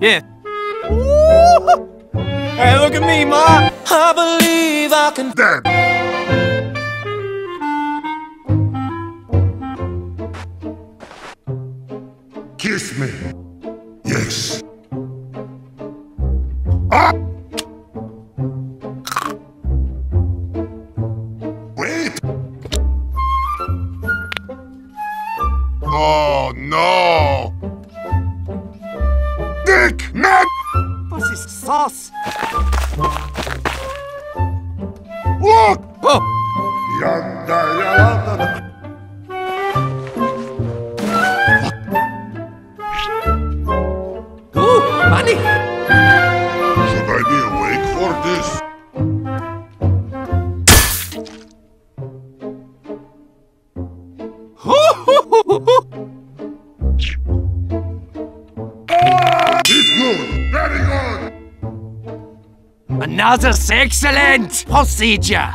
Yeah. Hey, look at me, Ma. I believe I can. Dead. Kiss me. Yes. Ah! Wait. Oh no! Dick! Ned! Was ist das? Look! Oh. Yanda this? He's good. Very good. Another excellent procedure.